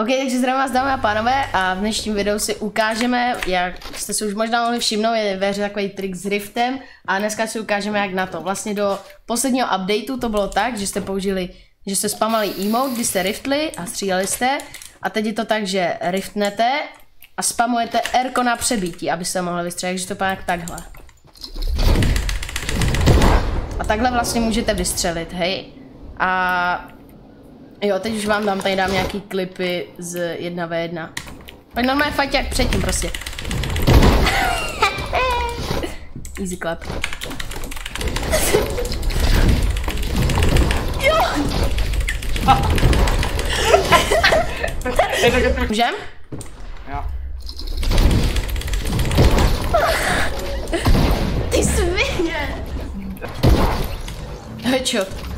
OK, takže zdravím vás dámy a pánové a v dnešním videu si ukážeme, jak jste si už možná mohli všimnout, je ve hře takový trik s Riftem a dneska si ukážeme jak na to. Vlastně do posledního updateu to bylo tak, že jste použili, že jste spamali emote, kdy jste riftli a stříleli jste a teď je to tak, že riftnete a spamujete R na přebítí, abyste mohli vystřelit, takže to pak takhle. A takhle vlastně můžete vystřelit, hej. A Jo, teď už vám dám, tady dám nějaký klipy z 1v1. Pojď normálně fajt jak předtím prostě. Easy clap. jo! Můžem? Jo. Ty svině! Headshot.